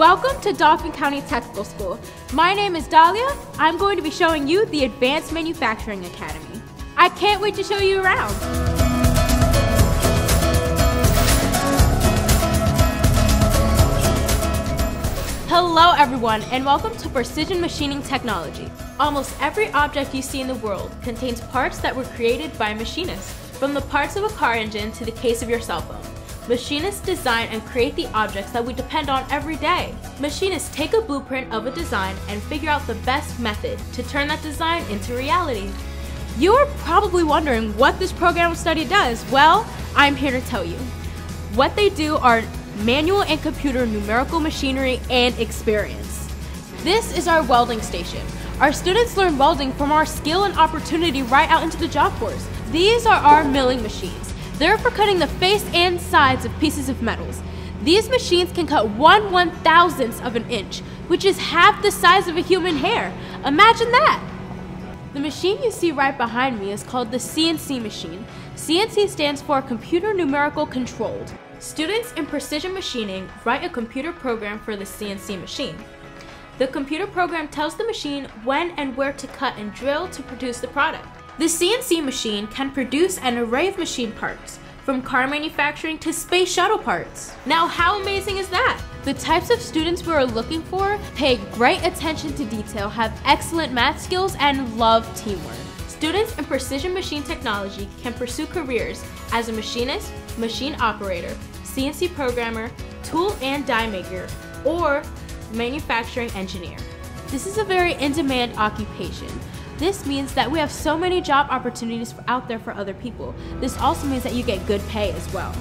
Welcome to Dauphin County Technical School. My name is Dahlia. I'm going to be showing you the Advanced Manufacturing Academy. I can't wait to show you around. Hello everyone and welcome to Precision Machining Technology. Almost every object you see in the world contains parts that were created by machinists, from the parts of a car engine to the case of your cell phone. Machinists design and create the objects that we depend on every day. Machinists take a blueprint of a design and figure out the best method to turn that design into reality. You are probably wondering what this program of study does. Well, I'm here to tell you. What they do are manual and computer numerical machinery and experience. This is our welding station. Our students learn welding from our skill and opportunity right out into the job force. These are our milling machines. They're for cutting the face and sides of pieces of metals. These machines can cut one one thousandth of an inch, which is half the size of a human hair. Imagine that! The machine you see right behind me is called the CNC machine. CNC stands for Computer Numerical Controlled. Students in precision machining write a computer program for the CNC machine. The computer program tells the machine when and where to cut and drill to produce the product. The CNC machine can produce an array of machine parts, from car manufacturing to space shuttle parts. Now, how amazing is that? The types of students we are looking for pay great attention to detail, have excellent math skills, and love teamwork. Students in precision machine technology can pursue careers as a machinist, machine operator, CNC programmer, tool and die maker, or manufacturing engineer. This is a very in-demand occupation this means that we have so many job opportunities out there for other people. This also means that you get good pay as well.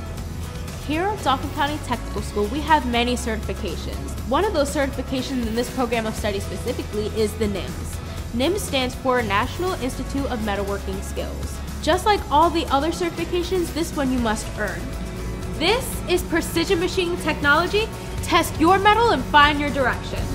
Here at Dauphin County Technical School, we have many certifications. One of those certifications in this program of study specifically is the NIMS. NIMS stands for National Institute of Metalworking Skills. Just like all the other certifications, this one you must earn. This is Precision Machining Technology. Test your metal and find your direction.